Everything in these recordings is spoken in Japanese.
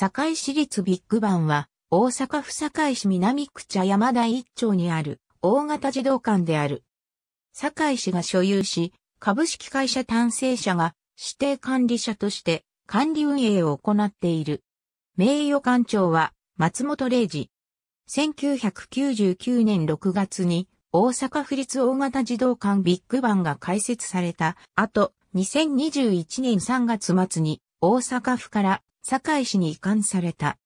堺市立ビッグバンは、大阪府堺市南区茶山台一丁にある大型児童館である。堺市が所有し、株式会社単成社が指定管理者として管理運営を行っている。名誉館長は松本零士。1999年6月に大阪府立大型児童館ビッグバンが開設された後、2021年3月末に大阪府から堺市に移管された。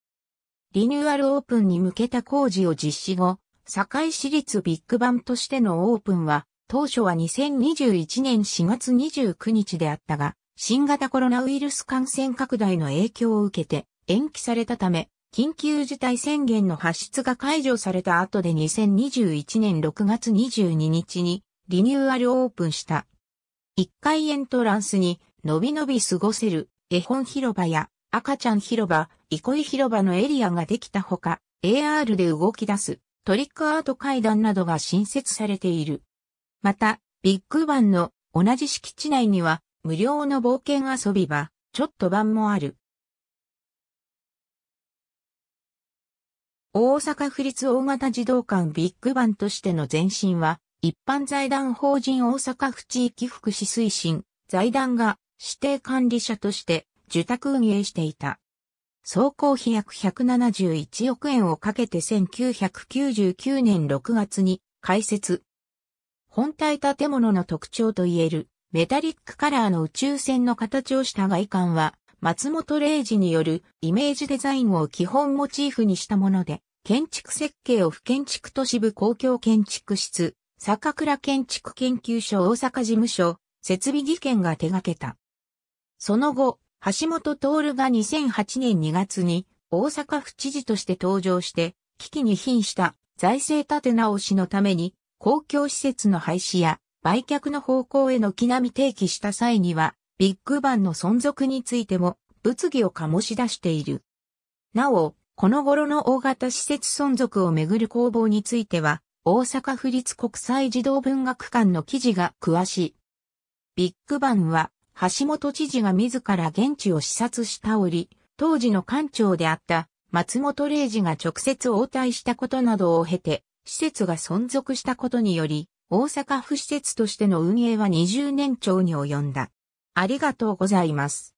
リニューアルオープンに向けた工事を実施後、堺市立ビッグバンとしてのオープンは、当初は2021年4月29日であったが、新型コロナウイルス感染拡大の影響を受けて延期されたため、緊急事態宣言の発出が解除された後で2021年6月22日にリニューアルオープンした。1階エントランスにのびのび過ごせる絵本広場や赤ちゃん広場、憩い広場のエリアができたほか、AR で動き出すトリックアート階段などが新設されている。また、ビッグバンの同じ敷地内には無料の冒険遊び場、ちょっと版もある。大阪府立大型児童館ビッグバンとしての前身は、一般財団法人大阪府地域福祉推進、財団が指定管理者として受託運営していた。総工費約171億円をかけて1999年6月に開設。本体建物の特徴といえるメタリックカラーの宇宙船の形をした外観は松本零士によるイメージデザインを基本モチーフにしたもので、建築設計を府建築都市部公共建築室、坂倉建築研究所大阪事務所、設備技研が手掛けた。その後、橋本徹が2008年2月に大阪府知事として登場して、危機に瀕した財政立て直しのために公共施設の廃止や売却の方向への木並み提起した際には、ビッグバンの存続についても物議を醸し出している。なお、この頃の大型施設存続をめぐる攻防については、大阪府立国際児童文学館の記事が詳しい。ビッグバンは、橋本知事が自ら現地を視察した折、当時の館長であった松本零士が直接応対したことなどを経て、施設が存続したことにより、大阪府施設としての運営は20年長に及んだ。ありがとうございます。